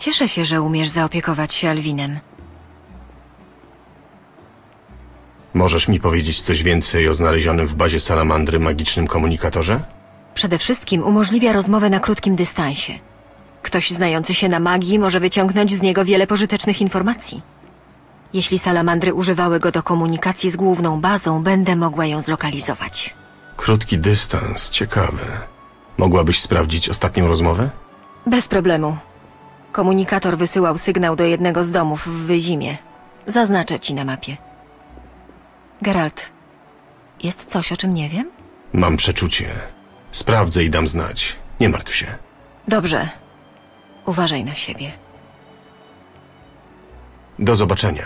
Cieszę się, że umiesz zaopiekować się Alwinem. Możesz mi powiedzieć coś więcej o znalezionym w bazie salamandry magicznym komunikatorze? Przede wszystkim umożliwia rozmowę na krótkim dystansie. Ktoś znający się na magii może wyciągnąć z niego wiele pożytecznych informacji. Jeśli salamandry używały go do komunikacji z główną bazą, będę mogła ją zlokalizować. Krótki dystans, ciekawe. Mogłabyś sprawdzić ostatnią rozmowę? Bez problemu. Komunikator wysyłał sygnał do jednego z domów w Wyzimie. Zaznaczę ci na mapie. Geralt, jest coś, o czym nie wiem? Mam przeczucie. Sprawdzę i dam znać. Nie martw się. Dobrze. Uważaj na siebie. Do zobaczenia.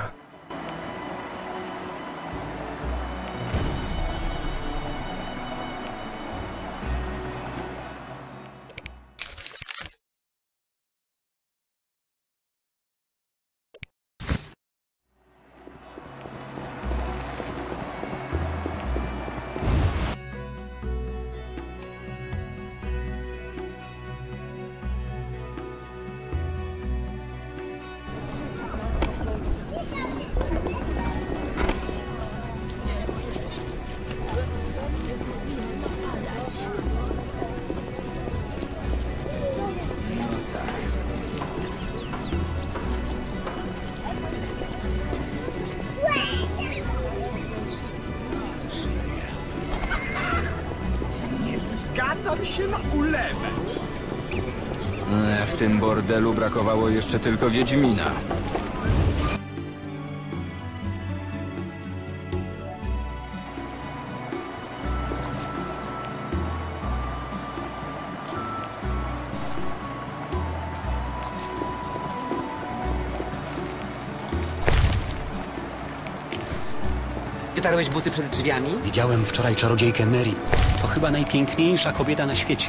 Się na ulewę. W tym bordelu brakowało jeszcze tylko Wiedźmina. Wytarłeś buty przed drzwiami? Widziałem wczoraj czarodziejkę Mary. To chyba najpiękniejsza kobieta na świecie.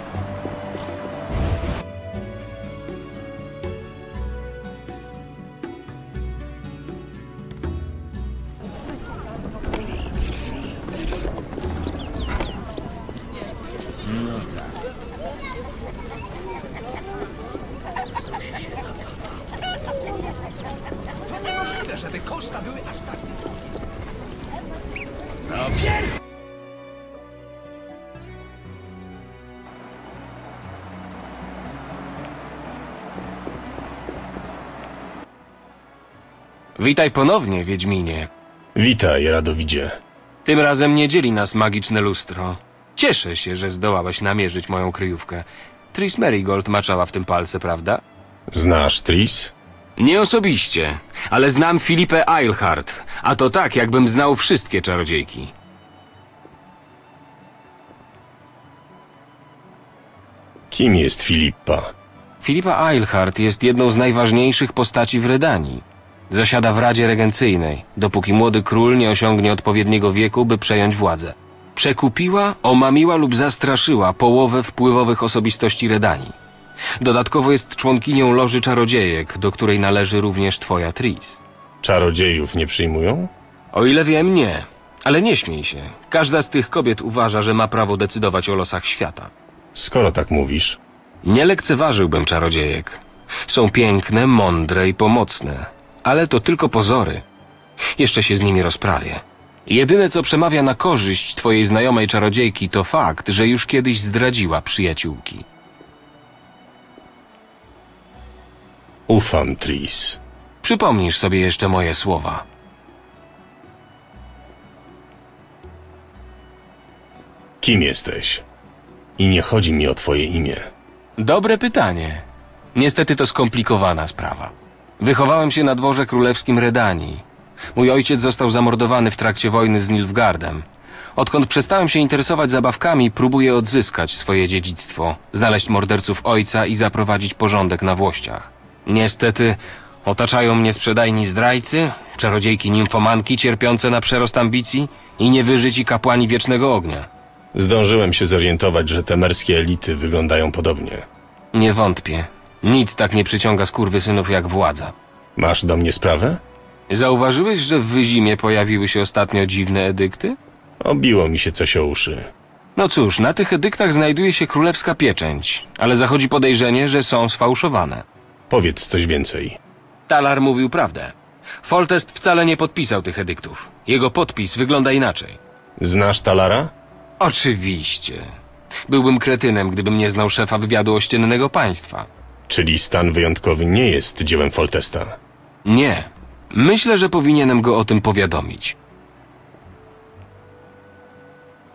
Witaj ponownie, Wiedźminie. Witaj, Radowidzie. Tym razem nie dzieli nas magiczne lustro. Cieszę się, że zdołałeś namierzyć moją kryjówkę. Tris Merigold maczała w tym palce, prawda? Znasz Tris? Nie osobiście, ale znam Filipę Eilhart, a to tak, jakbym znał wszystkie czarodziejki. Kim jest Filippa? Filipa Eilhart jest jedną z najważniejszych postaci w Redanii. Zasiada w Radzie Regencyjnej, dopóki młody król nie osiągnie odpowiedniego wieku, by przejąć władzę. Przekupiła, omamiła lub zastraszyła połowę wpływowych osobistości Redanii. Dodatkowo jest członkinią Loży Czarodziejek, do której należy również twoja Tris. Czarodziejów nie przyjmują? O ile wiem, nie. Ale nie śmiej się. Każda z tych kobiet uważa, że ma prawo decydować o losach świata. Skoro tak mówisz, Nie lekceważyłbym czarodziejek. Są piękne, mądre i pomocne, ale to tylko pozory. Jeszcze się z nimi rozprawię. Jedyne, co przemawia na korzyść twojej znajomej czarodziejki, to fakt, że już kiedyś zdradziła przyjaciółki. ufam Tris. Przypomnisz sobie jeszcze moje słowa. Kim jesteś? I nie chodzi mi o twoje imię. Dobre pytanie. Niestety to skomplikowana sprawa. Wychowałem się na dworze królewskim Redanii. Mój ojciec został zamordowany w trakcie wojny z Nilfgaardem. Odkąd przestałem się interesować zabawkami, próbuję odzyskać swoje dziedzictwo, znaleźć morderców ojca i zaprowadzić porządek na włościach. Niestety, otaczają mnie sprzedajni zdrajcy, czarodziejki nimfomanki cierpiące na przerost ambicji i niewyżyci kapłani wiecznego ognia. Zdążyłem się zorientować, że te merskie elity wyglądają podobnie. Nie wątpię. Nic tak nie przyciąga skurwysynów jak władza. Masz do mnie sprawę? Zauważyłeś, że w Wyzimie pojawiły się ostatnio dziwne edykty? Obiło mi się coś o uszy. No cóż, na tych edyktach znajduje się królewska pieczęć, ale zachodzi podejrzenie, że są sfałszowane. Powiedz coś więcej. Talar mówił prawdę. Foltest wcale nie podpisał tych edyktów. Jego podpis wygląda inaczej. Znasz Talara? Oczywiście. Byłbym kretynem, gdybym nie znał szefa wywiadu ościennego państwa. Czyli stan wyjątkowy nie jest dziełem Foltesta. Nie. Myślę, że powinienem go o tym powiadomić.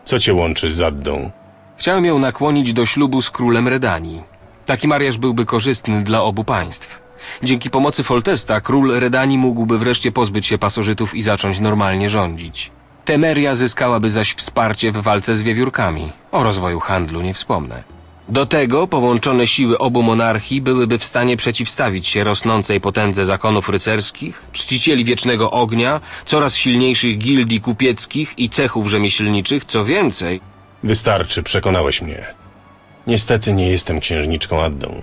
Co cię łączy z Addą? Chciałem ją nakłonić do ślubu z królem Redanii. Taki mariaż byłby korzystny dla obu państw. Dzięki pomocy Foltesta król Redanii mógłby wreszcie pozbyć się pasożytów i zacząć normalnie rządzić. Temeria zyskałaby zaś wsparcie w walce z wiewiórkami. O rozwoju handlu nie wspomnę. Do tego połączone siły obu monarchii byłyby w stanie przeciwstawić się rosnącej potędze zakonów rycerskich, czcicieli wiecznego ognia, coraz silniejszych gildii kupieckich i cechów rzemieślniczych, co więcej, Wystarczy, przekonałeś mnie. Niestety nie jestem księżniczką Addą.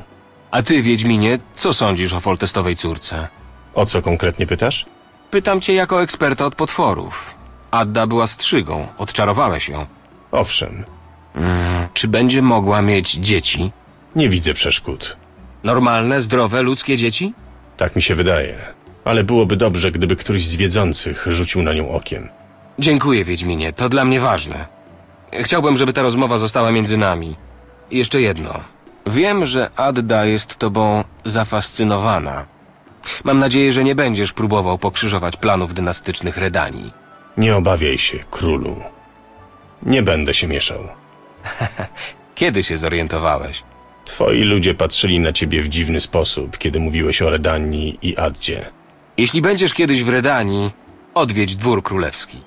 A ty, Wiedźminie, co sądzisz o foltestowej córce? O co konkretnie pytasz? Pytam cię jako eksperta od potworów. Adda była strzygą, odczarowałeś ją. Owszem, Czy będzie mogła mieć dzieci? nie widzę przeszkód. Normalne, zdrowe, ludzkie dzieci? Tak mi się wydaje. Ale byłoby dobrze, gdyby któryś z wiedzących rzucił na nią okiem. Dziękuję, Wiedźminie, to dla mnie ważne. Chciałbym, żeby ta rozmowa została między nami. I jeszcze jedno. Wiem, że Adda jest tobą zafascynowana. Mam nadzieję, że nie będziesz próbował pokrzyżować planów dynastycznych Redanii. Nie obawiaj się, królu. Nie będę się mieszał. Kiedy się zorientowałeś? Twoi ludzie patrzyli na ciebie w dziwny sposób, kiedy mówiłeś o Redanii i Addzie. Jeśli będziesz kiedyś w Redanii, odwiedź dwór królewski.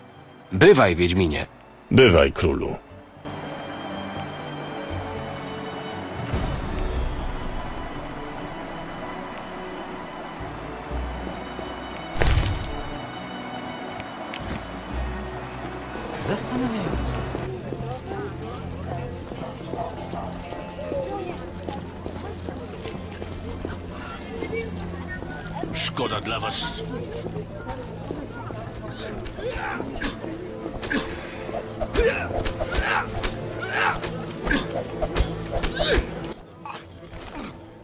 Bywaj, Wiedźminie. Bywaj, królu. Zastanawiające. Szkoda dla was słów.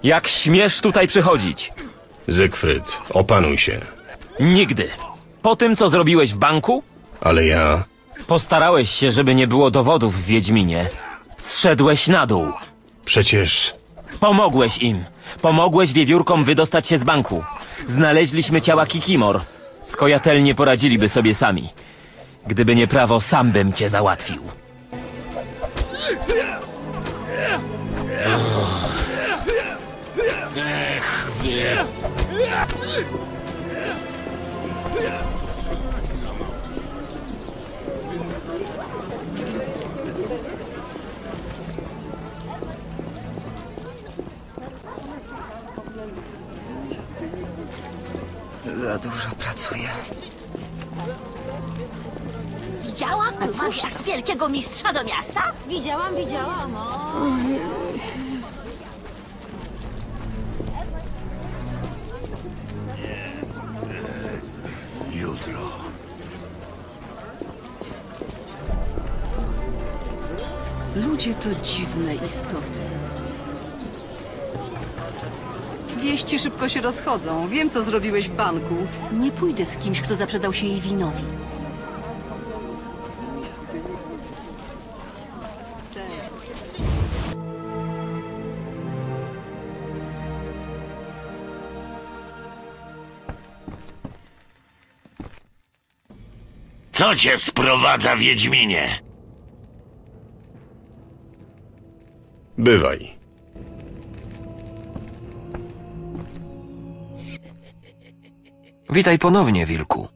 Jak śmiesz tutaj przychodzić? Zygfryd, opanuj się. Nigdy. Po tym, co zrobiłeś w banku? Ale ja... Postarałeś się, żeby nie było dowodów w Wiedźminie. Zszedłeś na dół. Przecież... Pomogłeś im. Pomogłeś wiewiórkom wydostać się z banku. Znaleźliśmy ciała Kikimor. Skojatelnie poradziliby sobie sami. Gdyby nie prawo, sam bym cię załatwił. Za dużo pracuję. Widziała kurwa gwiazd wielkiego mistrza do miasta? Widziałam, widziałam. O. Jutro. Ludzie to dziwne istoty. Wieści szybko się rozchodzą. Wiem, co zrobiłeś w banku. Nie pójdę z kimś, kto zaprzedał się jej winowi. Co cię sprowadza, Wiedźminie? Bywaj. Witaj ponownie, Wilku.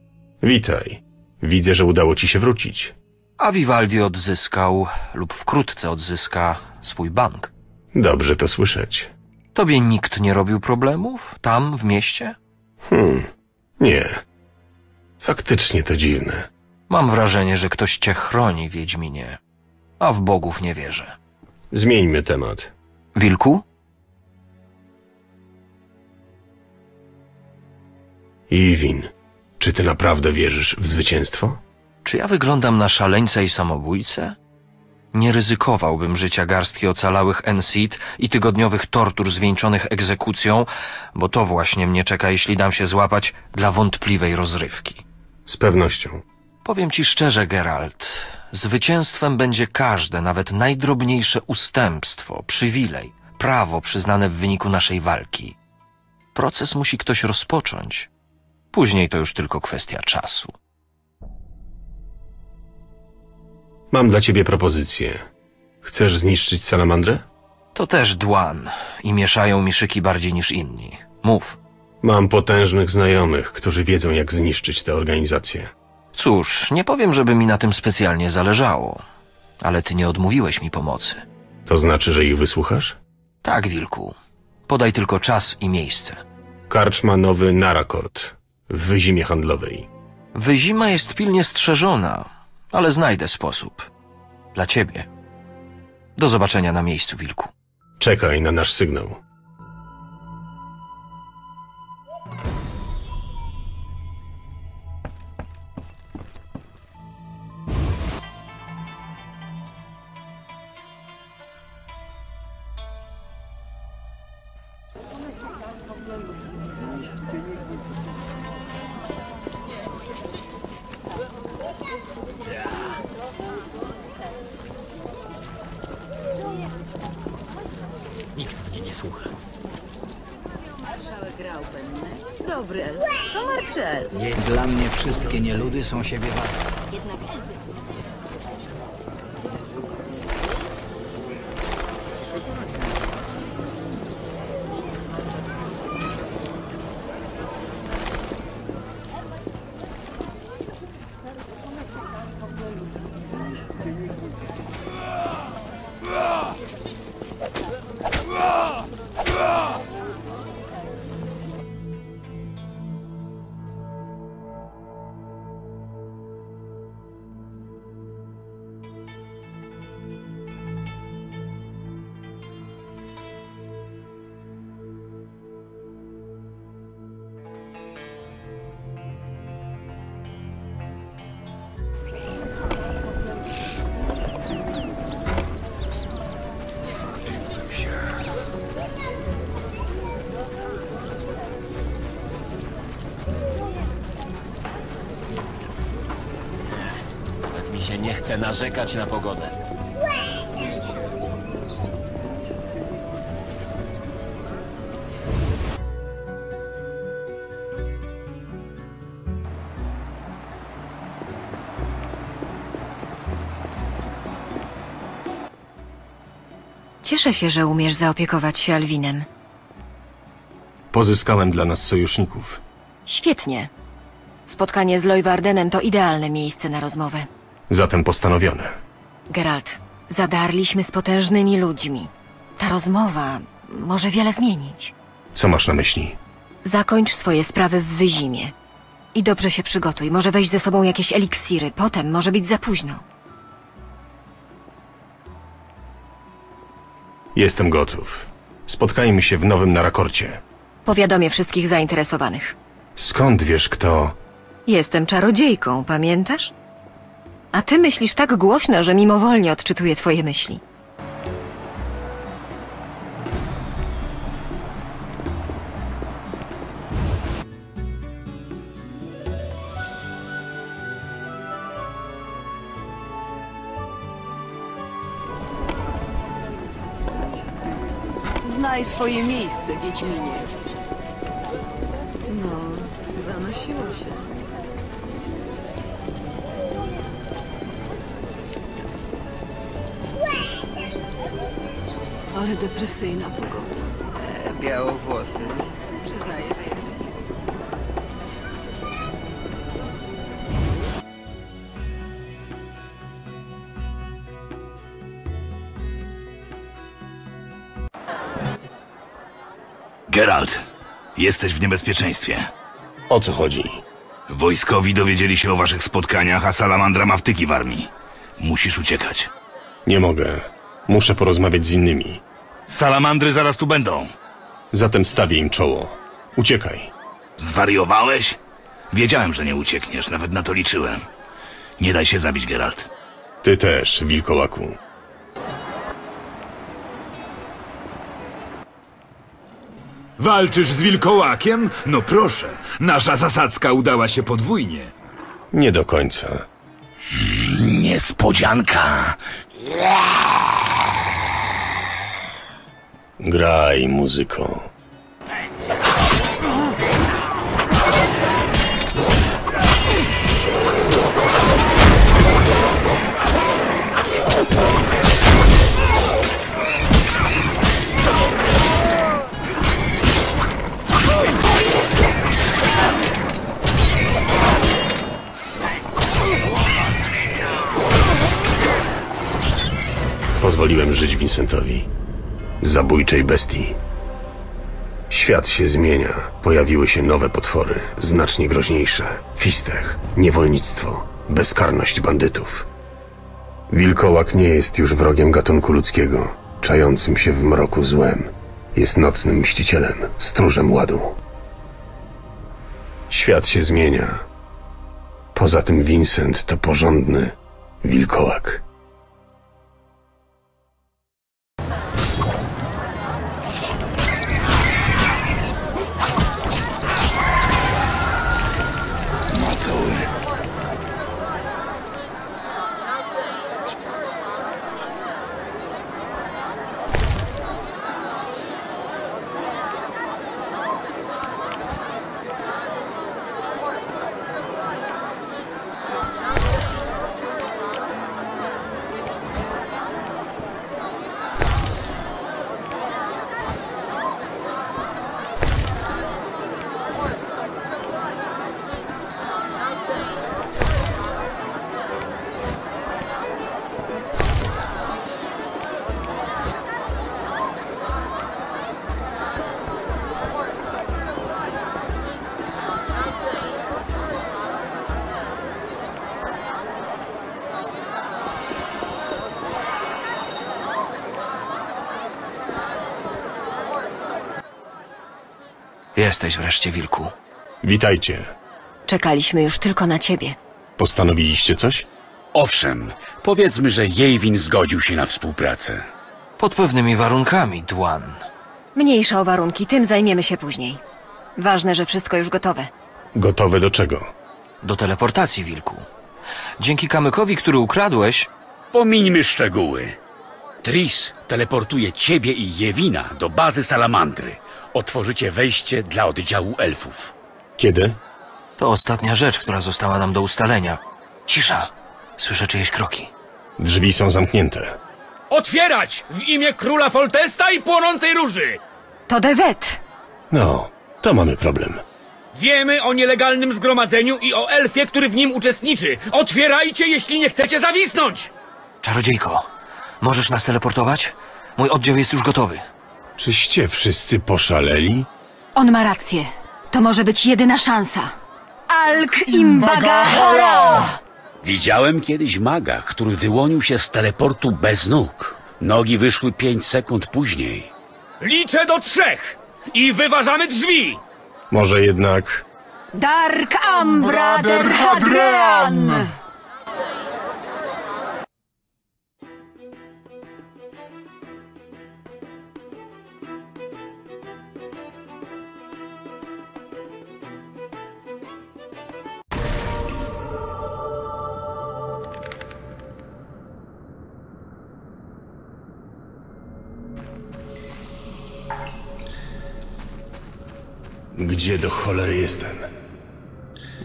Witaj. Widzę, że udało ci się wrócić. A Vivaldi odzyskał, lub wkrótce odzyska, swój bank. Dobrze to słyszeć. Tobie nikt nie robił problemów? Tam, w mieście? Hmm. Nie. Faktycznie to dziwne. Mam wrażenie, że ktoś cię chroni, Wiedźminie. A w bogów nie wierzę. Zmieńmy temat. Wilku? Iwin, czy ty naprawdę wierzysz w zwycięstwo? Czy ja wyglądam na szaleńca i samobójcę? Nie ryzykowałbym życia garstki ocalałych Enseed i tygodniowych tortur zwieńczonych egzekucją, bo to właśnie mnie czeka, jeśli dam się złapać dla wątpliwej rozrywki. Z pewnością. Powiem ci szczerze, Geralt, zwycięstwem będzie każde, nawet najdrobniejsze ustępstwo, przywilej, prawo przyznane w wyniku naszej walki. Proces musi ktoś rozpocząć. Później to już tylko kwestia czasu. Mam dla ciebie propozycję. Chcesz zniszczyć salamandrę? To też dłan i mieszają mi szyki bardziej niż inni. Mów. Mam potężnych znajomych, którzy wiedzą, jak zniszczyć tę organizację. Cóż, nie powiem, żeby mi na tym specjalnie zależało, ale ty nie odmówiłeś mi pomocy. To znaczy, że ich wysłuchasz? Tak, Wilku. Podaj tylko czas i miejsce. Karczma nowy Narakord wyzimie handlowej. Wyzima jest pilnie strzeżona, ale znajdę sposób. Dla ciebie. Do zobaczenia na miejscu, Wilku. Czekaj na nasz sygnał. Są siebie warte. Chce narzekać na pogodę. Cieszę się, że umiesz zaopiekować się Alwinem. Pozyskałem dla nas sojuszników. Świetnie. Spotkanie z Lojwardenem to idealne miejsce na rozmowę. Zatem postanowione. Geralt, zadarliśmy z potężnymi ludźmi. Ta rozmowa może wiele zmienić. Co masz na myśli? Zakończ swoje sprawy w Wyzimie. I dobrze się przygotuj. Może weź ze sobą jakieś eliksiry. Potem może być za późno. Jestem gotów. Spotkajmy się w nowym Narakorcie. Powiadomię wszystkich zainteresowanych. Skąd wiesz, kto... Jestem czarodziejką, pamiętasz? A ty myślisz tak głośno, że mimowolnie odczytuję twoje myśli. Znaj swoje miejsce, Wiedźminie. Ale depresyjna pogoda. Białowłosy. Przyznaję, że jesteś niski. Geralt, jesteś w niebezpieczeństwie. O co chodzi? Wojskowi dowiedzieli się o waszych spotkaniach, a Salamandra ma wtyki w armii. Musisz uciekać. Nie mogę. Muszę porozmawiać z innymi. Salamandry zaraz tu będą. Zatem stawię im czoło. Uciekaj. Zwariowałeś? Wiedziałem, że nie uciekniesz, nawet na to liczyłem. Nie daj się zabić, Geralt. Ty też, wilkołaku. Walczysz z wilkołakiem? No proszę, nasza zasadzka udała się podwójnie. Nie do końca. Niespodzianka. Yeah! Graj, muzyko. Pozwoliłem żyć Vincentowi. Zabójczej bestii. Świat się zmienia. Pojawiły się nowe potwory, znacznie groźniejsze. Fistech, niewolnictwo, bezkarność bandytów. Wilkołak nie jest już wrogiem gatunku ludzkiego, czającym się w mroku złem. Jest nocnym mścicielem, stróżem ładu. Świat się zmienia. Poza tym Vincent to porządny wilkołak. Jesteś wreszcie, wilku. Witajcie. Czekaliśmy już tylko na ciebie. Postanowiliście coś? Owszem, powiedzmy, że Jejwin zgodził się na współpracę. Pod pewnymi warunkami, Dwan. Mniejsza o warunki, tym zajmiemy się później. Ważne, że wszystko już gotowe. Gotowe do czego? Do teleportacji, wilku. Dzięki kamykowi, który ukradłeś, Pomińmy szczegóły. Tris teleportuje ciebie i Jewina do bazy Salamandry. Otworzycie wejście dla oddziału elfów. Kiedy? to ostatnia rzecz, która została nam do ustalenia. Cisza. Słyszę czyjeś kroki. Drzwi są zamknięte. Otwierać! W imię króla Foltesta i płonącej róży! To Devet! No, to mamy problem. Wiemy o nielegalnym zgromadzeniu i o elfie, który w nim uczestniczy. Otwierajcie, jeśli nie chcecie zawisnąć! Czarodziejko, możesz nas teleportować? Mój oddział jest już gotowy. Czyście wszyscy poszaleli? On ma rację. To może być jedyna szansa. Alk Imbaga Hara! Widziałem kiedyś maga, który wyłonił się z teleportu bez nóg. Nogi wyszły pięć sekund później. Liczę do trzech i wyważamy drzwi! Może jednak... Dark Ambra der Hadrian! Gdzie do cholery jestem?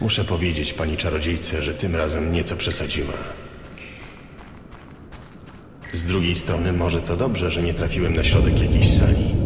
Muszę powiedzieć pani czarodziejce, że tym razem nieco przesadziła. Z drugiej strony może to dobrze, że nie trafiłem na środek jakiejś sali.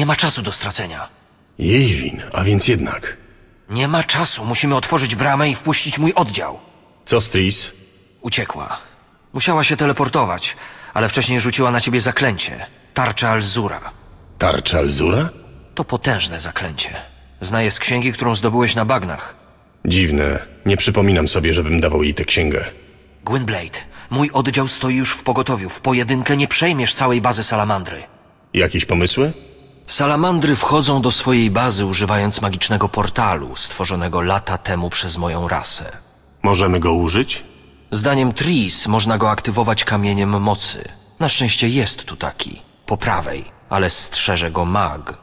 Nie ma czasu do stracenia. Jejwin, a więc jednak. Nie ma czasu, musimy otworzyć bramę i wpuścić mój oddział. Co z Tris? Uciekła. Musiała się teleportować, ale wcześniej rzuciła na ciebie zaklęcie. Tarcza Alzura. Tarcza Alzura? To potężne zaklęcie. Znaję z księgi, którą zdobyłeś na bagnach. Dziwne. Nie przypominam sobie, żebym dawał jej tę księgę. Gwynblade, mój oddział stoi już w pogotowiu. W pojedynkę nie przejmiesz całej bazy salamandry. Jakieś pomysły? Salamandry wchodzą do swojej bazy używając magicznego portalu, stworzonego lata temu przez moją rasę. Możemy go użyć? Zdaniem Tris można go aktywować kamieniem mocy. Na szczęście jest tu taki, po prawej, ale strzeże go mag.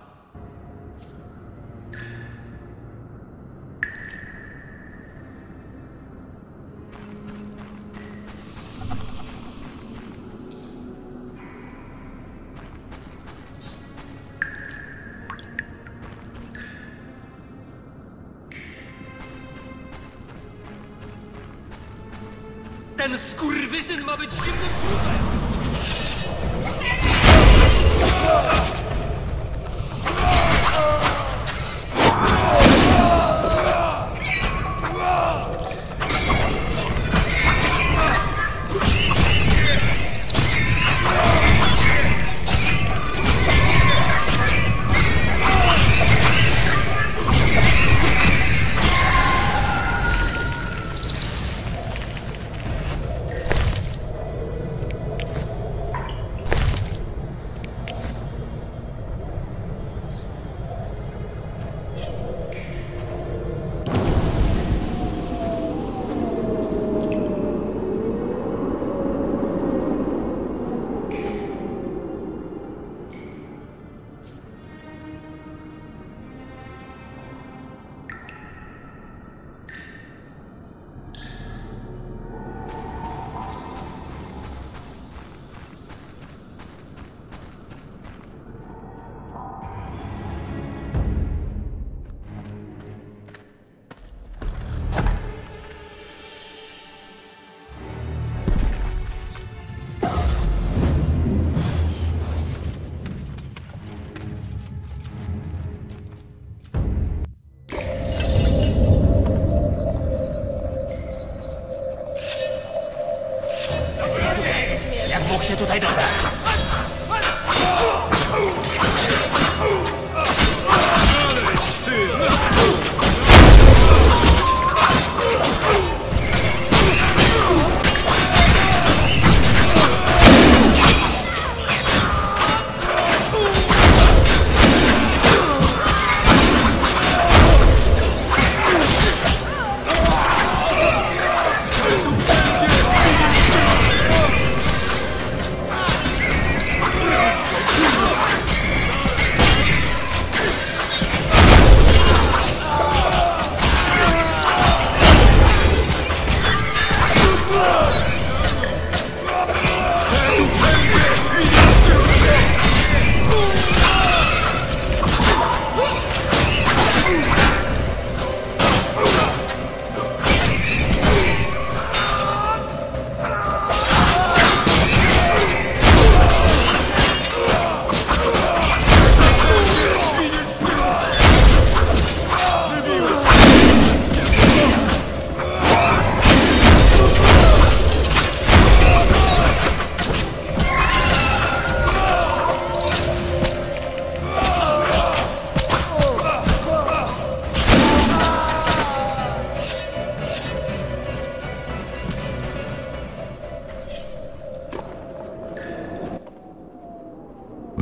Jak mógł się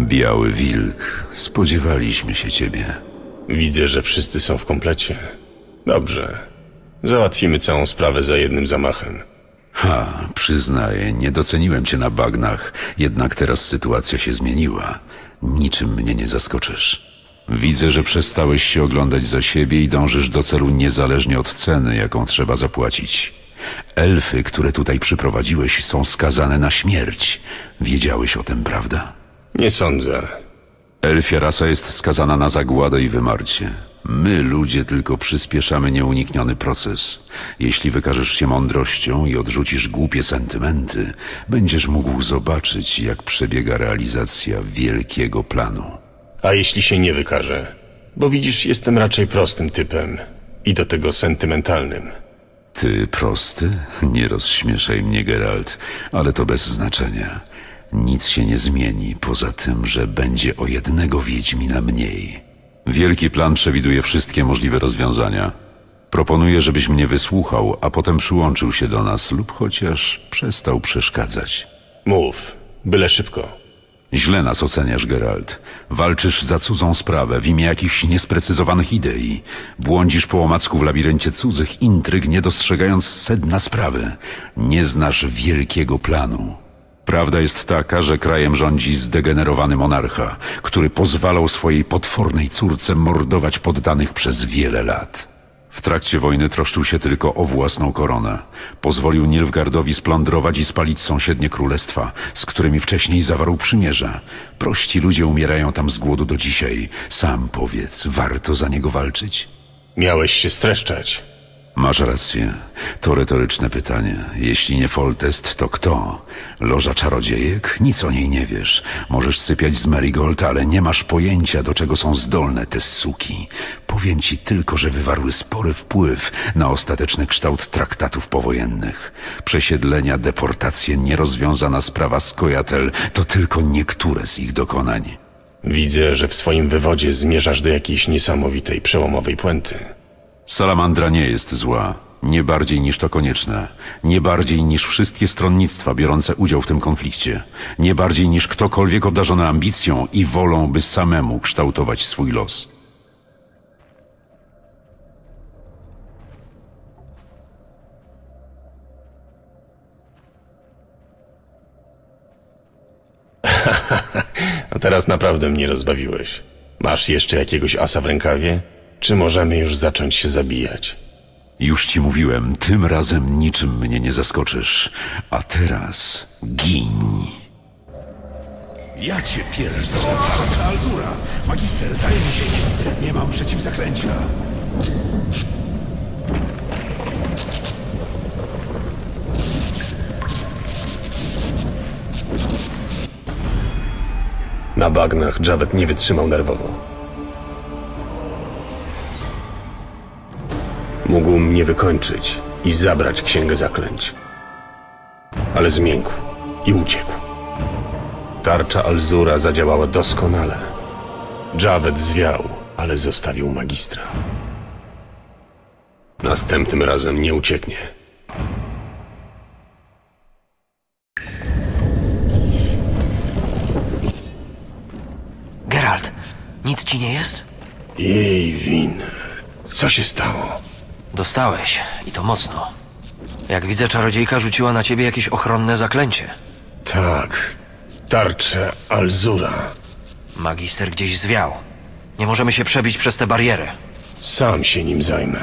Biały Wilk, spodziewaliśmy się ciebie. Widzę, że wszyscy są w komplecie. Dobrze. Załatwimy całą sprawę za jednym zamachem. Ha, przyznaję, nie doceniłem cię na bagnach, jednak teraz sytuacja się zmieniła. Niczym mnie nie zaskoczysz. Widzę, że przestałeś się oglądać za siebie i dążysz do celu niezależnie od ceny, jaką trzeba zapłacić. Elfy, które tutaj przyprowadziłeś, są skazane na śmierć. Wiedziałeś o tym, prawda? Nie sądzę. Elfia rasa jest skazana na zagładę i wymarcie. My, ludzie, tylko przyspieszamy nieunikniony proces. Jeśli wykażesz się mądrością i odrzucisz głupie sentymenty, będziesz mógł zobaczyć, jak przebiega realizacja wielkiego planu. A jeśli się nie wykaże? Bo widzisz, jestem raczej prostym typem. I do tego sentymentalnym. Ty prosty? Nie rozśmieszaj mnie, Geralt, ale to bez znaczenia. Nic się nie zmieni, poza tym, że będzie o jednego Wiedźmina mniej. Wielki plan przewiduje wszystkie możliwe rozwiązania. Proponuję, żebyś mnie wysłuchał, a potem przyłączył się do nas lub chociaż przestał przeszkadzać. Mów, byle szybko. Źle nas oceniasz, Geralt. Walczysz za cudzą sprawę w imię jakichś niesprecyzowanych idei. Błądzisz po omacku w labiryncie cudzych intryg, nie dostrzegając sedna sprawy. Nie znasz wielkiego planu. Prawda jest taka, że krajem rządzi zdegenerowany monarcha, który pozwalał swojej potwornej córce mordować poddanych przez wiele lat. W trakcie wojny troszczył się tylko o własną koronę. Pozwolił Nilfgardowi splądrować i spalić sąsiednie królestwa, z którymi wcześniej zawarł przymierze. Prości ludzie umierają tam z głodu do dzisiaj. Sam powiedz, warto za niego walczyć? Miałeś się streszczać. Masz rację. To retoryczne pytanie. Jeśli nie Foltest, to kto? Loża czarodziejek? Nic o niej nie wiesz. Możesz sypiać z Marigold, ale nie masz pojęcia, do czego są zdolne te suki. Powiem ci tylko, że wywarły spory wpływ na ostateczny kształt traktatów powojennych. Przesiedlenia, deportacje, nierozwiązana sprawa z Kojatel to tylko niektóre z ich dokonań. Widzę, że w swoim wywodzie zmierzasz do jakiejś niesamowitej, przełomowej puenty. Salamandra nie jest zła. Nie bardziej niż to konieczne. Nie bardziej niż wszystkie stronnictwa biorące udział w tym konflikcie. Nie bardziej niż ktokolwiek obdarzony ambicją i wolą, by samemu kształtować swój los. A teraz naprawdę mnie rozbawiłeś. Masz jeszcze jakiegoś asa w rękawie? Czy możemy już zacząć się zabijać? Już ci mówiłem, tym razem niczym mnie nie zaskoczysz. A teraz gin. Ja cię pierdolę, tarcza Alzura. Magister, zajmij się nim. Nie mam przeciwzaklęcia. Na bagnach Javet nie wytrzymał nerwowo. Mógł mnie wykończyć i zabrać księgę zaklęć. Ale zmiękł i uciekł. Tarcza Alzura zadziałała doskonale. Javet zwiał, ale zostawił magistra. Następnym razem nie ucieknie. Geralt, nic ci nie jest? Jej win. Co się stało? Dostałeś i to mocno. Jak widzę, czarodziejka rzuciła na ciebie jakieś ochronne zaklęcie. Tak. Tarczę Alzura. Magister gdzieś zwiał. Nie możemy się przebić przez tę barierę. Sam się nim zajmę.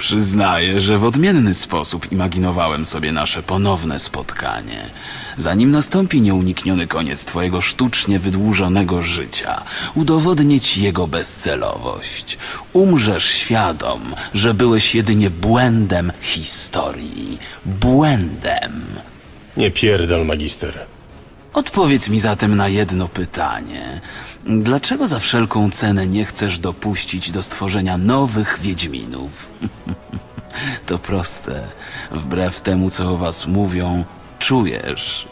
Przyznaję, że w odmienny sposób imaginowałem sobie nasze ponowne spotkanie. Zanim nastąpi nieunikniony koniec twojego sztucznie wydłużonego życia, udowodnię ci jego bezcelowość. Umrzesz świadom, że byłeś jedynie błędem historii. Błędem. Nie pierdol, magister. Odpowiedz mi zatem na jedno pytanie. Dlaczego za wszelką cenę nie chcesz dopuścić do stworzenia nowych Wiedźminów? to proste. Wbrew temu, co o was mówią, czujesz,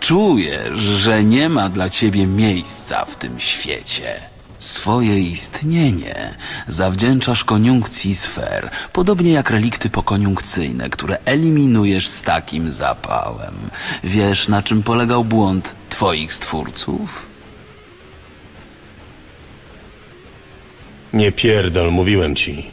czujesz, że nie ma dla ciebie miejsca w tym świecie. Swoje istnienie zawdzięczasz koniunkcji sfer, podobnie jak relikty pokoniunkcyjne, które eliminujesz z takim zapałem. Wiesz, na czym polegał błąd twoich stwórców? Nie pierdol, mówiłem ci.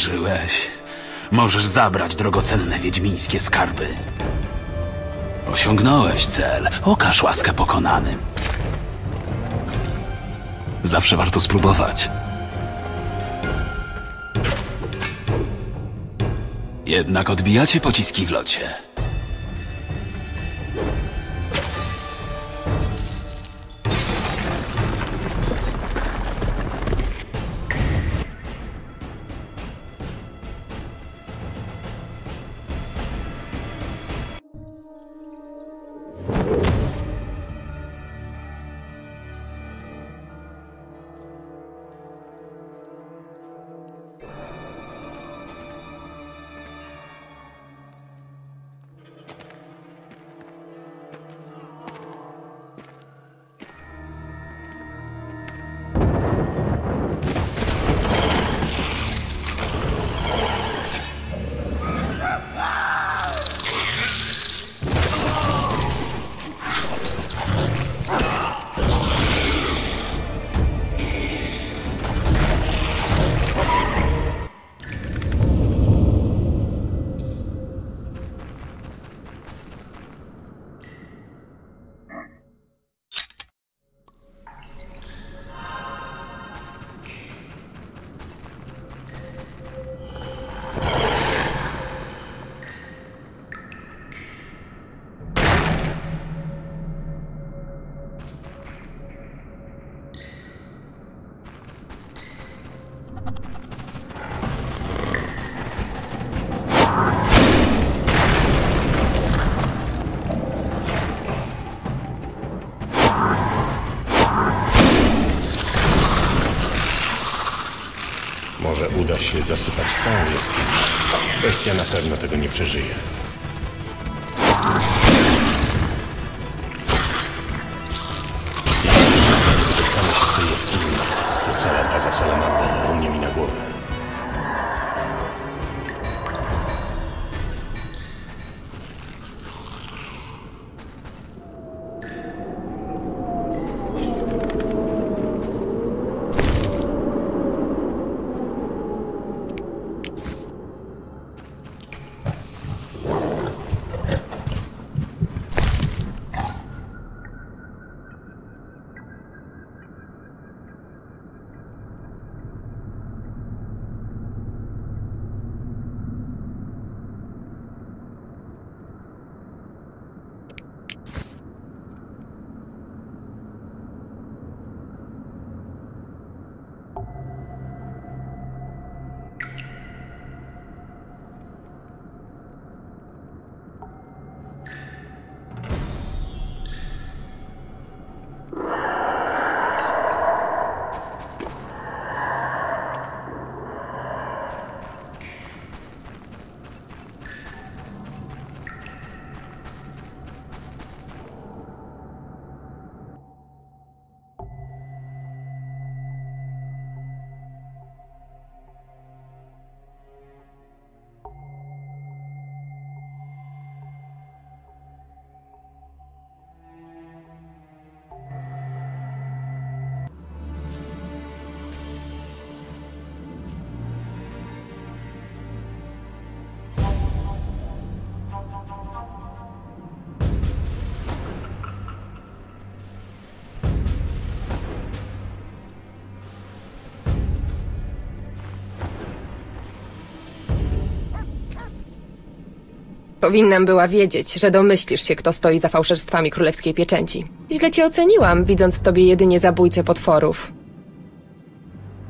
Zwyciężyłeś. Możesz zabrać drogocenne wiedźmińskie skarby. Osiągnąłeś cel. Okaż łaskę pokonanym. Zawsze warto spróbować. Jednak odbijacie pociski w locie. Się zasypać całą jaskinię. Bestia na pewno tego nie przeżyje. Powinnam była wiedzieć, że domyślisz się, kto stoi za fałszerstwami królewskiej pieczęci. Źle cię oceniłam, widząc w tobie jedynie zabójcę potworów.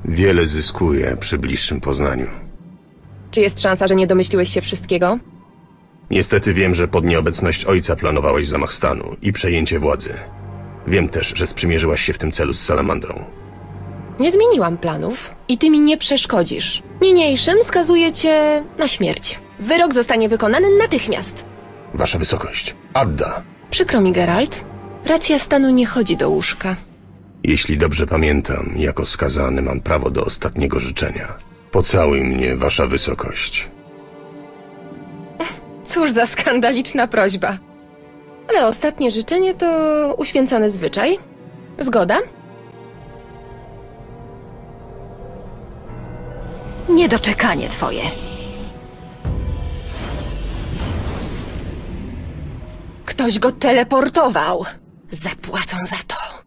Wiele zyskuje przy bliższym poznaniu. Czy jest szansa, że nie domyśliłeś się wszystkiego? Niestety wiem, że pod nieobecność ojca planowałeś zamach stanu i przejęcie władzy. Wiem też, że sprzymierzyłaś się w tym celu z Salamandrą. Nie zmieniłam planów i ty mi nie przeszkodzisz. Niniejszym skazuję cię na śmierć. Wyrok zostanie wykonany natychmiast. Wasza wysokość. Adda. Przykro mi, Geralt. Racja stanu nie chodzi do łóżka. Jeśli dobrze pamiętam, jako skazany mam prawo do ostatniego życzenia. Pocałuj mnie, wasza wysokość. Cóż za skandaliczna prośba. Ale ostatnie życzenie to uświęcony zwyczaj. Zgoda? Niedoczekanie twoje. Ktoś go teleportował. Zapłacą za to.